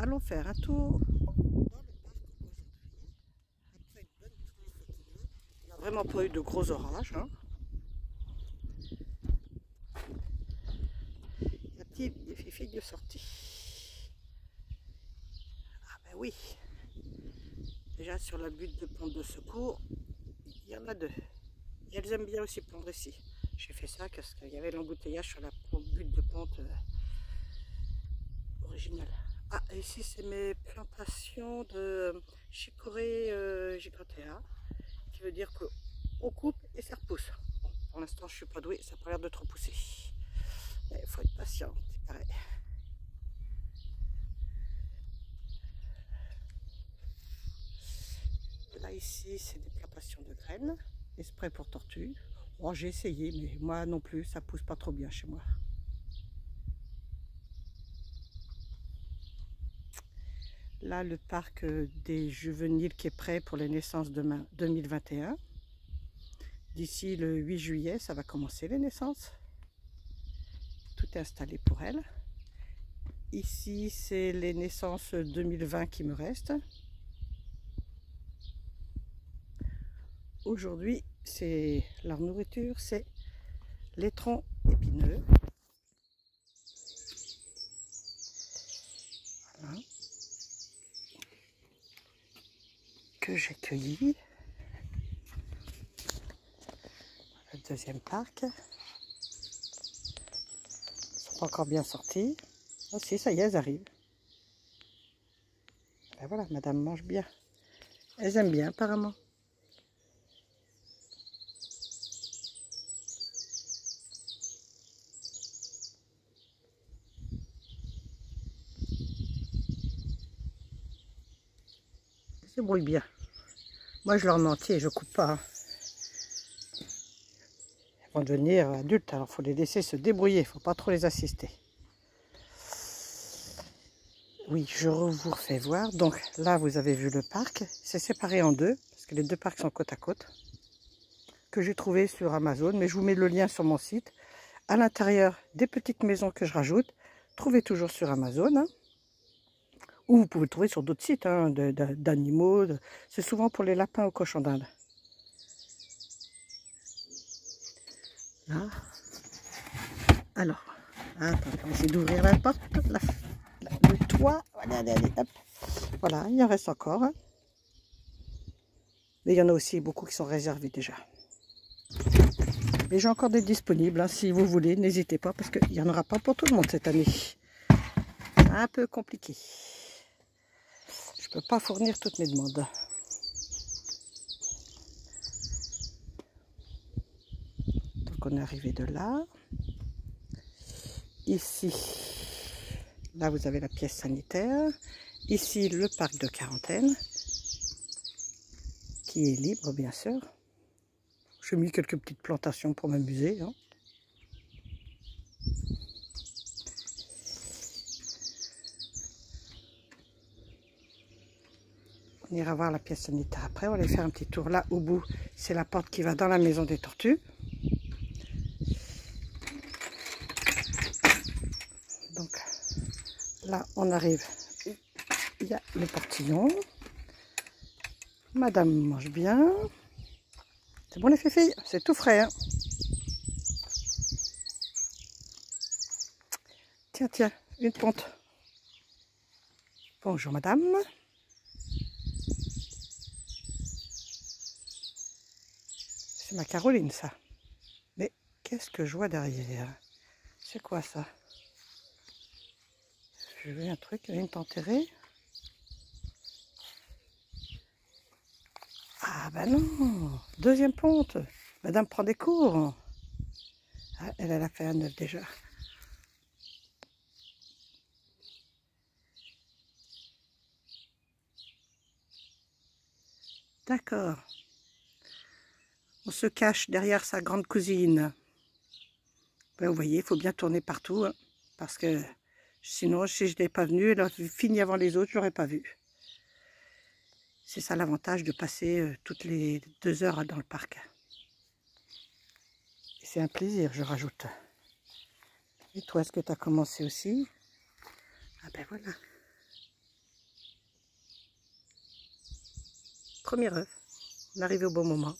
allons faire un tour vraiment pas eu de gros orages. Hein. Y a-t-il des de sortie Ah ben oui. Déjà sur la butte de pont de secours, il y en a deux. Et elles aiment bien aussi pondre ici. J'ai fait ça parce qu'il y avait l'embouteillage sur la butte de pente euh, originale. Ah, ici c'est mes plantations de chicorée euh, gigantea, qui veut dire qu'on coupe et ça repousse. pour l'instant je suis pas douée, ça n'a pas l'air de trop pousser. Il faut être patient, c'est pareil. Là ici c'est des plantations de graines, esprit pour tortues. Bon, j'ai essayé, mais moi non plus, ça pousse pas trop bien chez moi. Là, le parc des juvéniles qui est prêt pour les naissances de 2021. D'ici le 8 juillet, ça va commencer les naissances. Tout est installé pour elles. Ici, c'est les naissances 2020 qui me restent. Aujourd'hui, c'est leur nourriture, c'est les troncs épineux. Voilà. Que j'ai cueilli. Le deuxième parc. Ils sont pas encore bien sortis. Ah si, ça y est, elles arrivent. Ben voilà, madame mange bien. Elles aiment bien apparemment. se brouille bien. Moi, je leur mets entier, je coupe pas. Hein. Ils vont devenir adultes, alors il faut les laisser se débrouiller, il faut pas trop les assister. Oui, je vous refais voir. Donc là, vous avez vu le parc. C'est séparé en deux, parce que les deux parcs sont côte à côte. Que j'ai trouvé sur Amazon, mais je vous mets le lien sur mon site. À l'intérieur, des petites maisons que je rajoute. Trouvez toujours sur Amazon. Hein. Ou vous pouvez le trouver sur d'autres sites hein, d'animaux. C'est souvent pour les lapins ou cochons d'Inde. Alors, attends, on va essayer d'ouvrir la porte. le toit. Voilà, il en reste encore. Hein. Mais il y en a aussi beaucoup qui sont réservés déjà. Mais j'ai encore des disponibles. Hein, si vous voulez, n'hésitez pas parce qu'il n'y en aura pas pour tout le monde cette année. Un peu compliqué peux pas fournir toutes mes demandes. Donc on est arrivé de là. Ici, là vous avez la pièce sanitaire. Ici le parc de quarantaine qui est libre bien sûr. J'ai mis quelques petites plantations pour m'amuser. Hein. On ira voir la pièce sanitaire après. On va aller faire un petit tour là au bout. C'est la porte qui va dans la maison des tortues. Donc là, on arrive. Il y a le portillon. Madame mange bien. C'est bon les filles C'est tout frais. Hein. tiens, tiens, une ponte. Bonjour madame. C'est ma Caroline, ça. Mais qu'est-ce que je vois derrière? C'est quoi ça? Je vu un truc, elle vient enterrée. Ah ben non Deuxième ponte Madame prend des cours ah, Elle, elle a fait un neuf déjà. D'accord on se cache derrière sa grande cousine. Ben, vous voyez, il faut bien tourner partout, hein, parce que sinon, si je n'étais pas venu, elle a fini avant les autres, je n'aurais pas vu. C'est ça l'avantage de passer euh, toutes les deux heures dans le parc. C'est un plaisir, je rajoute. Et toi, est-ce que tu as commencé aussi? Ah ben voilà. Première œuvre, on arrive au bon moment.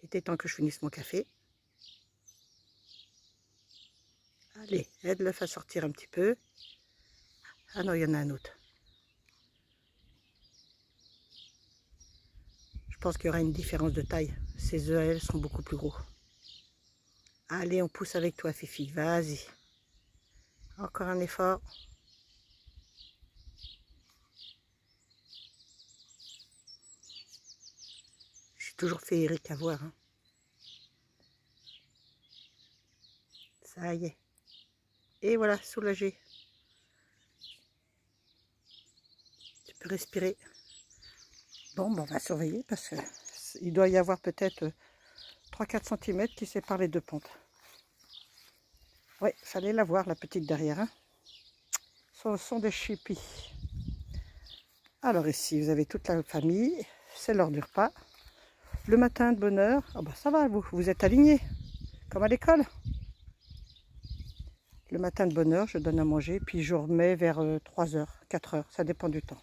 Il était temps que je finisse mon café. Allez, aide l'œuf à sortir un petit peu. Ah non, il y en a un autre. Je pense qu'il y aura une différence de taille. Ces œufs, elles, sont beaucoup plus gros. Allez, on pousse avec toi, Fifi. Vas-y. Encore un effort. Toujours féerique à voir. Hein. Ça y est. Et voilà, soulagé. Tu peux respirer. Bon, bon on va surveiller parce qu'il doit y avoir peut-être 3-4 cm qui séparent les deux pontes. Oui, fallait la voir, la petite derrière. Hein. Ce sont des chippies. Alors ici, vous avez toute la famille. C'est l'heure du repas. Le matin de bonne heure. Oh bah ça va, vous, êtes alignés. Comme à l'école. Le matin de bonne heure, je donne à manger. Puis je remets vers 3 euh, heures, 4 heures. Ça dépend du temps.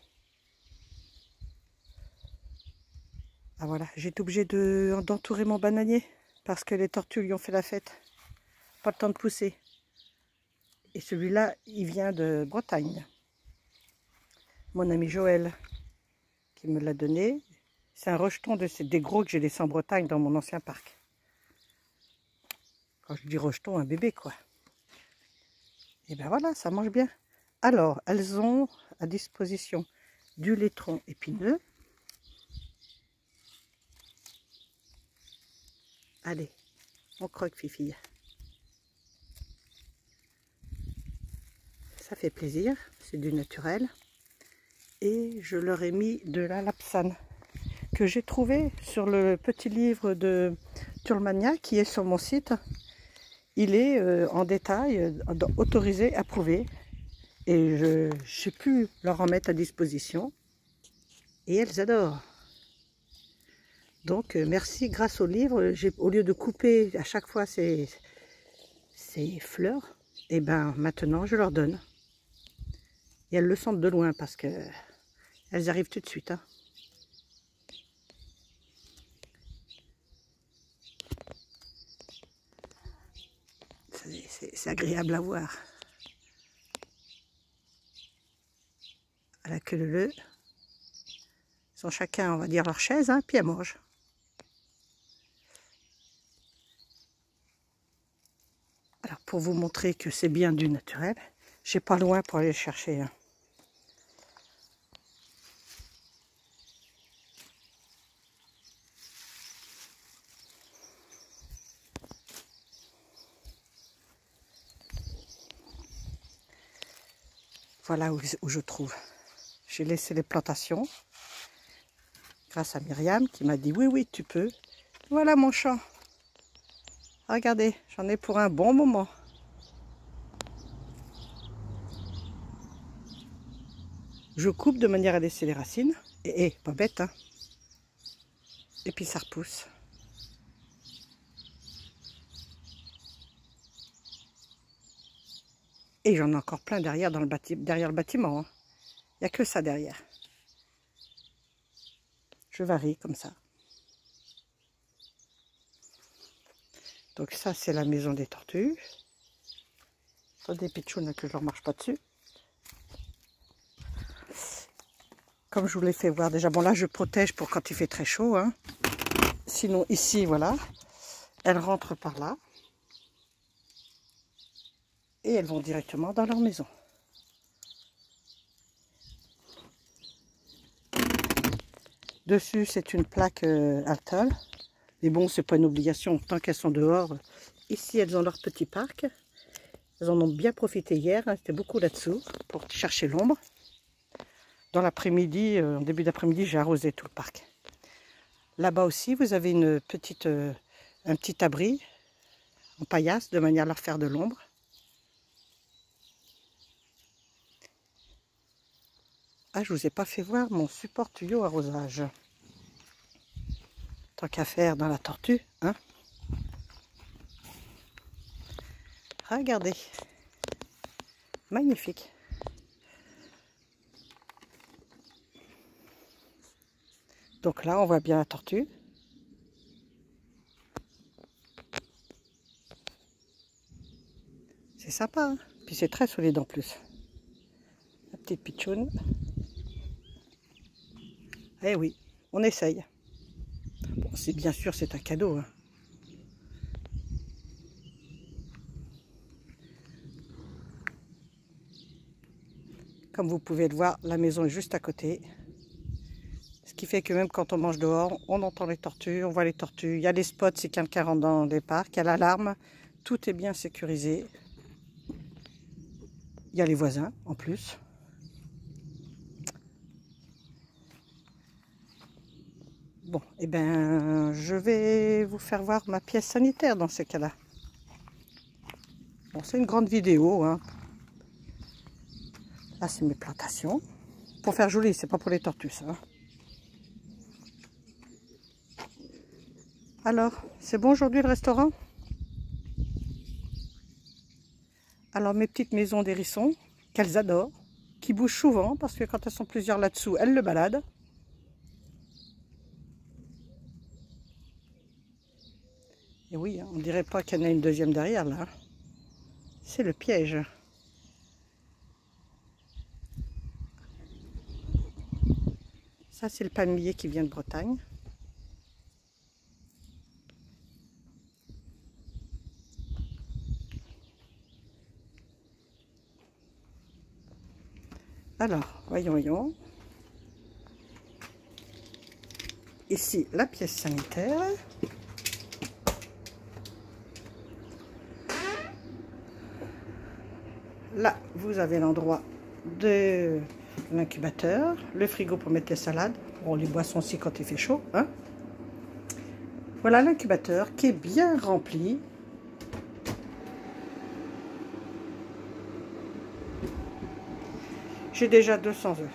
Ah voilà, j'ai été obligée d'entourer mon bananier. Parce que les tortues lui ont fait la fête. Pas le temps de pousser. Et celui-là, il vient de Bretagne. Mon ami Joël qui me l'a donné. C'est un rejeton de des gros que j'ai laissé en Bretagne dans mon ancien parc. Quand je dis rejeton, un bébé quoi. Et ben voilà, ça mange bien. Alors, elles ont à disposition du laitron épineux. Allez, on croque Fifi. ça fait plaisir, c'est du naturel. Et je leur ai mis de la lapsane que j'ai trouvé sur le petit livre de Turlmania qui est sur mon site. Il est euh, en détail, autorisé, approuvé. Et je j'ai pu leur en mettre à disposition. Et elles adorent. Donc euh, merci, grâce au livre, au lieu de couper à chaque fois ces, ces fleurs, et eh ben maintenant je leur donne. Et elles le sentent de loin parce que elles arrivent tout de suite. Hein. Agréable à voir. À la queue leu. Ils ont chacun, on va dire, leur chaise, hein, puis elles mangent. Alors, pour vous montrer que c'est bien du naturel, j'ai pas loin pour aller chercher. Hein. Voilà où, je trouve. J'ai laissé les plantations grâce à Myriam qui m'a dit oui, oui, tu peux. Voilà mon champ. Regardez, j'en ai pour un bon moment. Je coupe de manière à laisser les racines. Et, pas bête, hein. Et puis ça repousse. Et j'en ai encore plein derrière, dans le derrière le bâtiment. Hein. Il n'y a que ça derrière. Je varie comme ça. Donc ça, c'est la maison des tortues. des pitchounes que je ne remarche pas dessus. Comme je vous l'ai fait voir déjà. Bon, là, je protège pour quand il fait très chaud. Hein. Sinon, ici, voilà. Elles rentrent par là. Et elles vont directement dans leur maison. Dessus, c'est une plaque euh, Mais bon, c'est pas une obligation. Tant qu'elles sont dehors. Ici, elles ont leur petit parc. Elles en ont bien profité hier. Hein. C'était beaucoup là-dessous pour chercher l'ombre. Dans l'après-midi, euh, en début d'après-midi, j'ai arrosé tout le parc. Là-bas aussi, vous avez une petite, euh, un petit abri en paillasse, de manière à leur faire de l'ombre. Ah, je vous ai pas fait voir mon support tuyau arrosage. Tant qu'à faire dans la tortue, hein Regardez. Magnifique. Donc là, on voit bien la tortue. C'est sympa, hein puis c'est très solide en plus. La petite pitchoune. Eh oui, on essaye. Bien sûr, c'est un cadeau. Hein. Comme vous pouvez le voir, la maison est juste à côté. Ce qui fait que même quand on mange dehors, on entend les tortues, on voit les tortues. Il y a des spots si quelqu'un rentre dans les parcs, il y a l'alarme. Tout est bien sécurisé. Il y a les voisins en plus. Bon, eh bien, je vais vous faire voir ma pièce sanitaire dans ces cas-là. Bon, c'est une grande vidéo, hein, Là, c'est mes plantations. Pour faire joli, c'est pas pour les tortues. Hein. Alors, c'est bon aujourd'hui le restaurant? Alors, mes petites maisons d'hérissons, qu'elles adorent, qui bougent souvent, parce que quand elles sont plusieurs là-dessous, elles le baladent. Et oui, on dirait pas qu'il y en a une deuxième derrière, là. C'est le piège. Ça, c'est le palmier qui vient de Bretagne. Alors, voyons, voyons. Ici, la pièce sanitaire. Là, vous avez l'endroit de l'incubateur, le frigo pour mettre les salades, pour les boissons aussi quand il fait chaud. Hein. Voilà l'incubateur qui est bien rempli. J'ai déjà 200 œufs.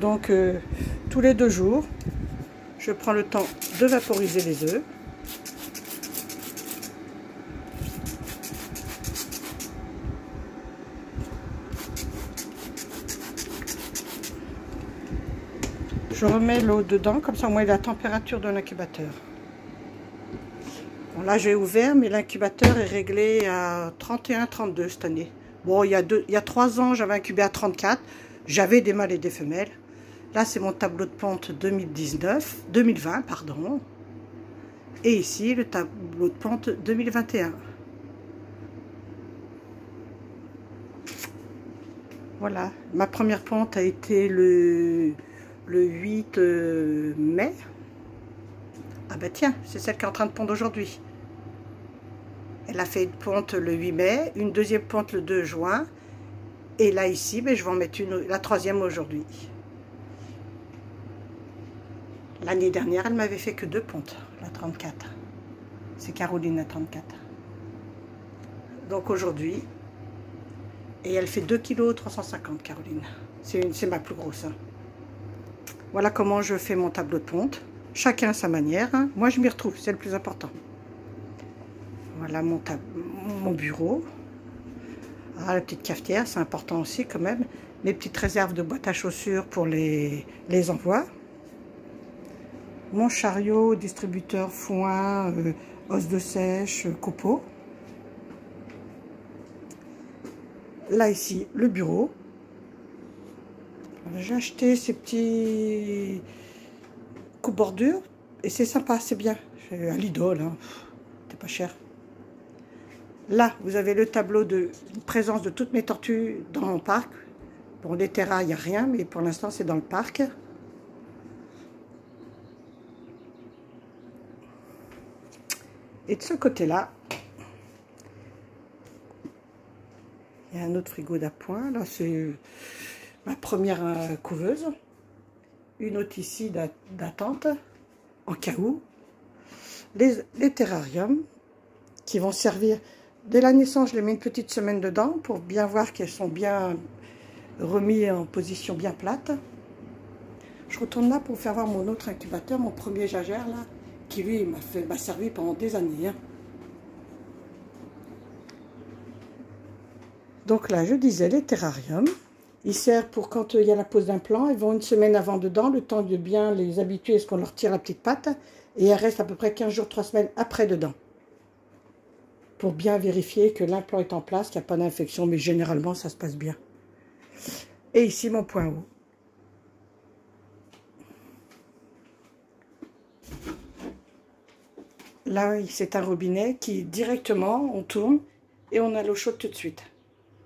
Donc, euh, tous les deux jours, je prends le temps de vaporiser les œufs. Je remets l'eau dedans, comme ça au moins la température de l'incubateur. Bon, là j'ai ouvert, mais l'incubateur est réglé à 31-32 cette année. Bon, il y a, deux, il y a 3 ans, j'avais incubé à 34. J'avais des mâles et des femelles. Là, c'est mon tableau de ponte 2019, 2020, pardon. Et ici, le tableau de ponte 2021. Voilà, ma première ponte a été le le 8 euh, mai. Ah ben tiens, c'est celle qui est en train de pondre aujourd'hui. Elle a fait une ponte le 8 mai, une deuxième ponte le 2 juin. Et là ici, ben, je vais en mettre une, la troisième aujourd'hui. L'année dernière, elle m'avait fait que deux pontes, la 34. C'est Caroline la 34. Donc aujourd'hui, et elle fait 2 kg 350 Caroline. C'est ma plus grosse. Hein. Voilà comment je fais mon tableau de ponte. Chacun à sa manière. Hein. Moi, je m'y retrouve, c'est le plus important. Voilà mon, bureau. Ah, la petite cafetière, c'est important aussi quand même. Les petites réserves de boîtes à chaussures pour les, les envois. Mon chariot, distributeur foin, euh, os de sèche, copeaux. Là, ici, le bureau. J'ai acheté ces petits coups bordure et c'est sympa, c'est bien. À l'idole, hein. c'est pas cher. Là, vous avez le tableau de présence de toutes mes tortues dans mon parc. Bon, les terras, il n'y a rien, mais pour l'instant, c'est dans le parc. Et de ce côté-là, il y a un autre frigo d'appoint. Là, c'est ma première euh, couveuse, une autre ici d'attente, en cas où, les, terrariums qui vont servir, dès la naissance, je les mets une petite semaine dedans pour bien voir qu'elles sont bien remis en position bien plate. Je retourne là pour faire voir mon autre incubateur, mon premier jagère là, qui lui m'a servi pendant des années. Hein. Donc là, je disais les terrariums. Il sert pour quand euh, il y a la pose d'implant. Ils vont une semaine avant dedans, le temps de bien les habituer à ce qu'on leur tire la petite patte. Et elle reste à peu près 15 jours, 3 semaines après dedans. Pour bien vérifier que l'implant est en place, qu'il n'y a pas d'infection. Mais généralement, ça se passe bien. Et ici, mon point haut. Là, c'est un robinet qui directement, on tourne et on a l'eau chaude tout de suite.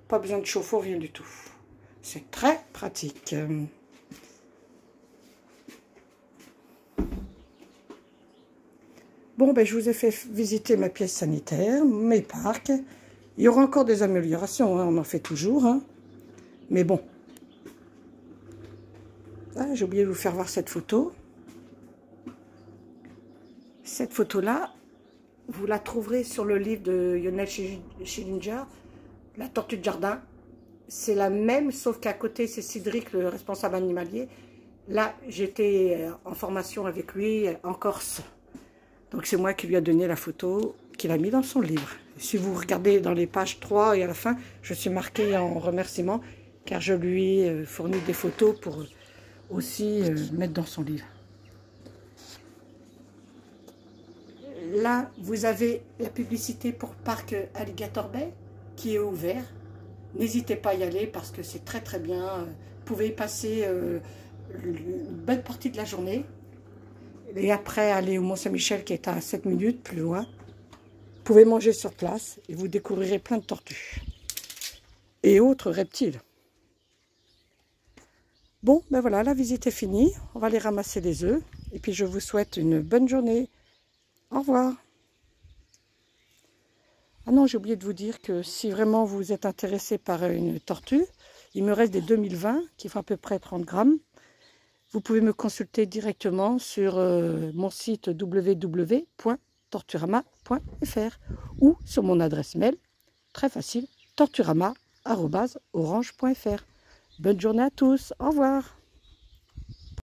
Pas besoin de chauffe-eau, rien du tout. C'est très pratique. Bon, ben, je vous ai fait visiter ma pièce sanitaire, mes parcs. Il y aura encore des améliorations, hein, on en fait toujours. Hein. Mais bon. Ah, j'ai oublié de vous faire voir cette photo. Cette photo-là, vous la trouverez sur le livre de Lionel Schillinger, La tortue de jardin. C'est la même, sauf qu'à côté, c'est Cédric, le responsable animalier. Là, j'étais euh, en formation avec lui en Corse. Donc, c'est moi qui lui ai donné la photo qu'il a mis dans son livre. Si vous regardez dans les pages 3 et à la fin, je suis marquée en remerciement car je lui ai euh, fourni des photos pour aussi euh, mettre dans son livre. Là, vous avez la publicité pour Parc Alligator Bay qui est ouvert. N'hésitez pas à y aller parce que c'est très très bien. Vous pouvez y passer euh, une bonne partie de la journée. Et après, aller au Mont-Saint-Michel qui est à 7 minutes plus loin. Vous pouvez manger sur place et vous découvrirez plein de tortues. Et autres reptiles. Bon, ben voilà, la visite est finie. On va aller ramasser les œufs. Et puis je vous souhaite une bonne journée. Au revoir. Ah non, j'ai oublié de vous dire que si vraiment vous êtes intéressé par une tortue, il me reste des 2020 qui font à peu près 30 grammes. Vous pouvez me consulter directement sur euh, mon site www.torturama.fr ou sur mon adresse mail, très facile, torturama.orange.fr. Bonne journée à tous, au revoir